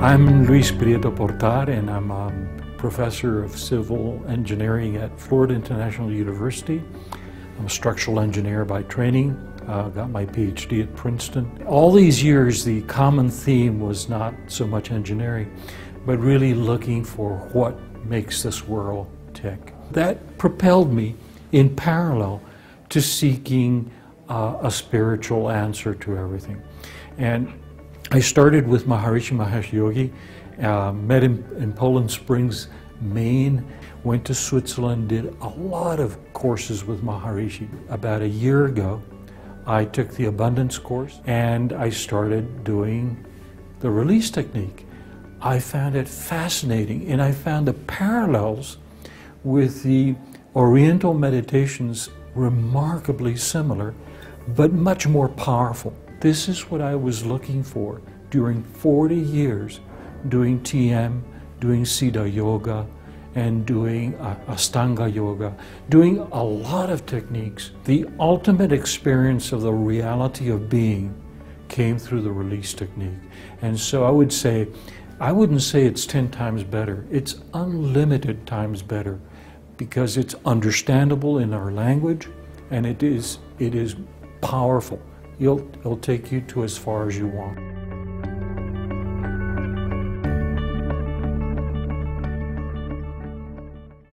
I'm Luis Prieto Portar, and I'm a professor of civil engineering at Florida International University. I'm a structural engineer by training. Uh, got my PhD at Princeton. All these years, the common theme was not so much engineering, but really looking for what makes this world tick. That propelled me in parallel to seeking uh, a spiritual answer to everything. And I started with Maharishi Mahesh Yogi, uh, met him in Poland Springs, Maine, went to Switzerland, did a lot of courses with Maharishi. About a year ago, I took the abundance course and I started doing the release technique. I found it fascinating and I found the parallels with the Oriental meditations remarkably similar, but much more powerful. This is what I was looking for during 40 years doing TM, doing Siddha Yoga, and doing uh, Astanga Yoga, doing a lot of techniques. The ultimate experience of the reality of being came through the release technique. And so I would say, I wouldn't say it's 10 times better, it's unlimited times better because it's understandable in our language and it is, it is powerful. It'll, take you to as far as you want.